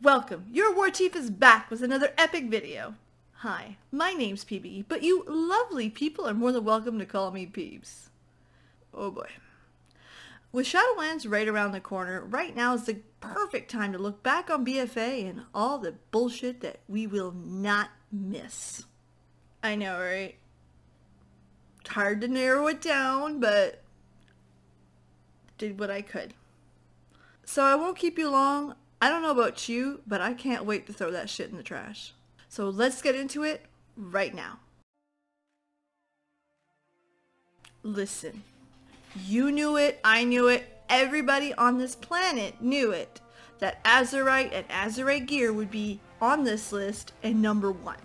Welcome, your war chief is back with another epic video. Hi, my name's PB, but you lovely people are more than welcome to call me Peebs. Oh boy. With Shadowlands right around the corner, right now is the perfect time to look back on BFA and all the bullshit that we will not miss. I know, right? It's hard to narrow it down, but did what I could. So I won't keep you long. I don't know about you, but I can't wait to throw that shit in the trash. So let's get into it right now. Listen, you knew it, I knew it, everybody on this planet knew it, that Azerite and Azerite gear would be on this list and number one.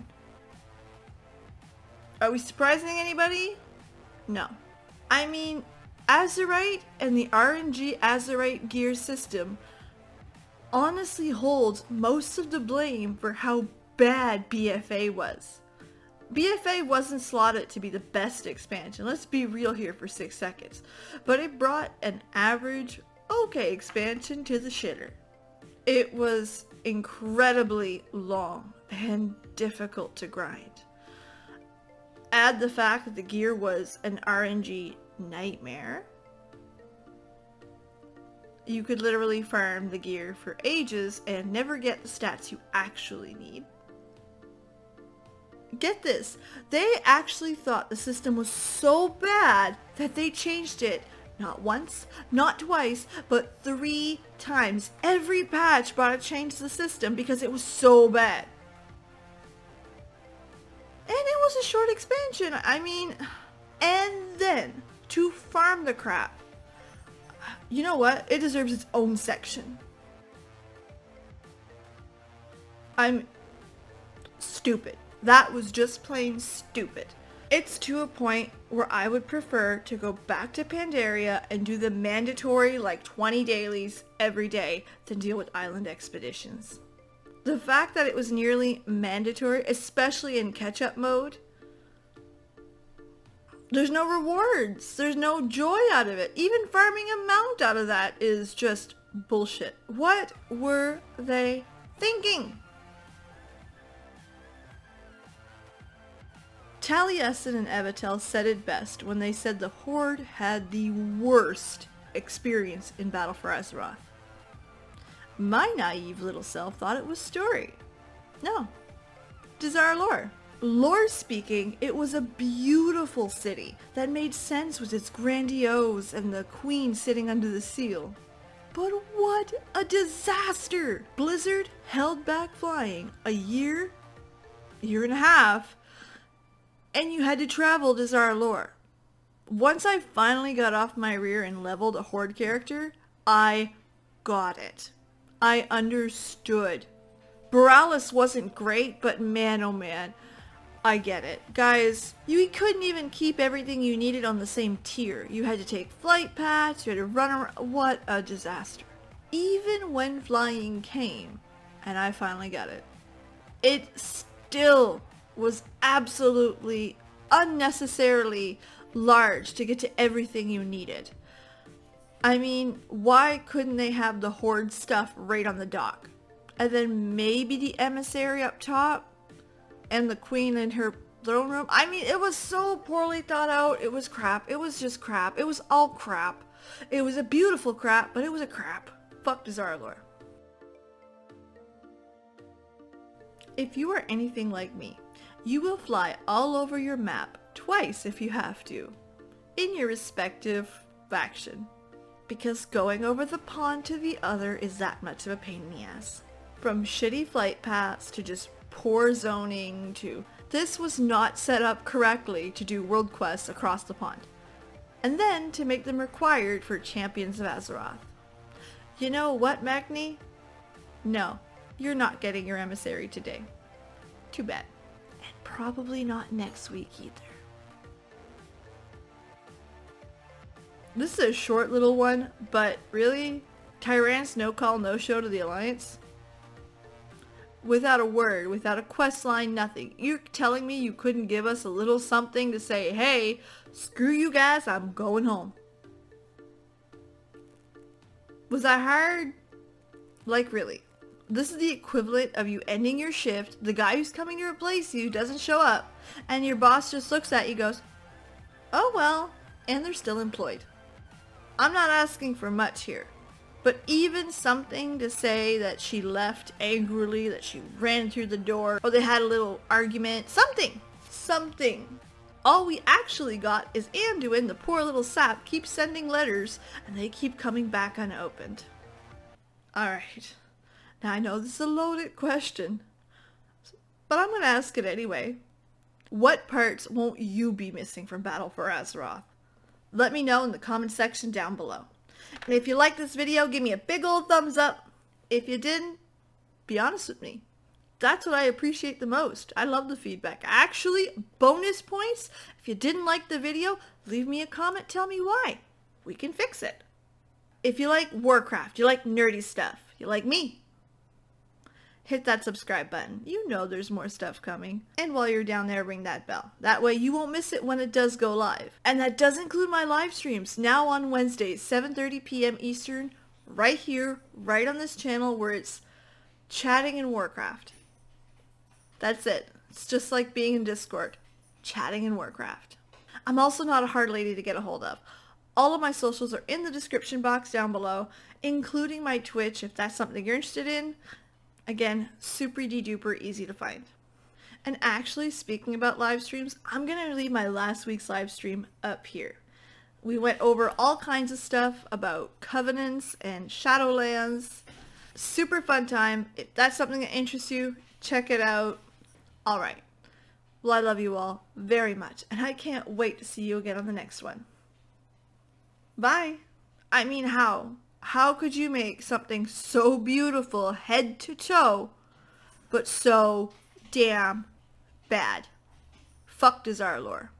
Are we surprising anybody? No. I mean, Azerite and the RNG Azerite gear system honestly holds most of the blame for how bad BFA was. BFA wasn't slotted to be the best expansion, let's be real here for 6 seconds, but it brought an average, okay expansion to the shitter. It was incredibly long and difficult to grind. Add the fact that the gear was an RNG nightmare. You could literally farm the gear for ages and never get the stats you actually need. Get this, they actually thought the system was so bad that they changed it not once, not twice, but three times. Every patch brought a change to the system because it was so bad. And it was a short expansion. I mean, and then to farm the crap. You know what? It deserves its own section. I'm stupid. That was just plain stupid. It's to a point where I would prefer to go back to Pandaria and do the mandatory like 20 dailies every day than deal with island expeditions. The fact that it was nearly mandatory, especially in catch-up mode, there's no rewards. There's no joy out of it. Even farming a mount out of that is just bullshit. What were they thinking? Taliesin and Evitel said it best when they said the Horde had the worst experience in Battle for Azeroth. My naive little self thought it was story. No. Dazar'alor. Lore speaking, it was a beautiful city that made sense with its grandiose and the queen sitting under the seal. But what a disaster! Blizzard held back flying a year, year and a half, and you had to travel to Zarlor. Once I finally got off my rear and leveled a Horde character, I got it. I understood. Boralus wasn't great, but man oh man, I get it. Guys, you couldn't even keep everything you needed on the same tier. You had to take flight paths, you had to run around. What a disaster. Even when flying came, and I finally got it, it still was absolutely unnecessarily large to get to everything you needed. I mean, why couldn't they have the horde stuff right on the dock? And then maybe the emissary up top and the queen in her throne room. I mean, it was so poorly thought out. It was crap. It was just crap. It was all crap. It was a beautiful crap, but it was a crap. Fuck Dazar'alor. If you are anything like me, you will fly all over your map twice if you have to, in your respective faction, because going over the pond to the other is that much of a pain in the ass. From shitty flight paths to just poor zoning to this was not set up correctly to do world quests across the pond, and then to make them required for Champions of Azeroth. You know what, Magni? No, you're not getting your emissary today. Too bad. And probably not next week either. This is a short little one, but really? Tyrande's no call no show to the Alliance? Without a word, without a quest line, nothing. You're telling me you couldn't give us a little something to say, hey, screw you guys, I'm going home. Was I hard? Like really? This is the equivalent of you ending your shift, the guy who's coming to replace you doesn't show up, and your boss just looks at you goes, oh well, and they're still employed. I'm not asking for much here, but even something to say that she left angrily, that she ran through the door, or they had a little argument, something, something. All we actually got is Anduin, the poor little sap, keeps sending letters, and they keep coming back unopened. Alright. Now I know this is a loaded question, but I'm going to ask it anyway. What parts won't you be missing from Battle for Azeroth? Let me know in the comment section down below. And if you like this video, give me a big old thumbs up. If you didn't, be honest with me. That's what I appreciate the most. I love the feedback. Actually, bonus points, if you didn't like the video, leave me a comment, tell me why. We can fix it. If you like Warcraft, you like nerdy stuff, you like me, hit that subscribe button. You know there's more stuff coming. And while you're down there, ring that bell. That way you won't miss it when it does go live. And that does include my live streams now on Wednesdays, 7.30 p.m. Eastern, right here, right on this channel where it's chatting in Warcraft. That's it. It's just like being in Discord, chatting in Warcraft. I'm also not a hard lady to get a hold of. All of my socials are in the description box down below, including my Twitch if that's something you're interested in. Again, super duper easy to find. And actually, speaking about live streams, I'm going to leave my last week's live stream up here. We went over all kinds of stuff about covenants and shadowlands. Super fun time. If that's something that interests you, check it out. All right. Well, I love you all very much, and I can't wait to see you again on the next one. Bye. I mean, how? How could you make something so beautiful head to toe, but so damn bad? Fuck Dazar'alor.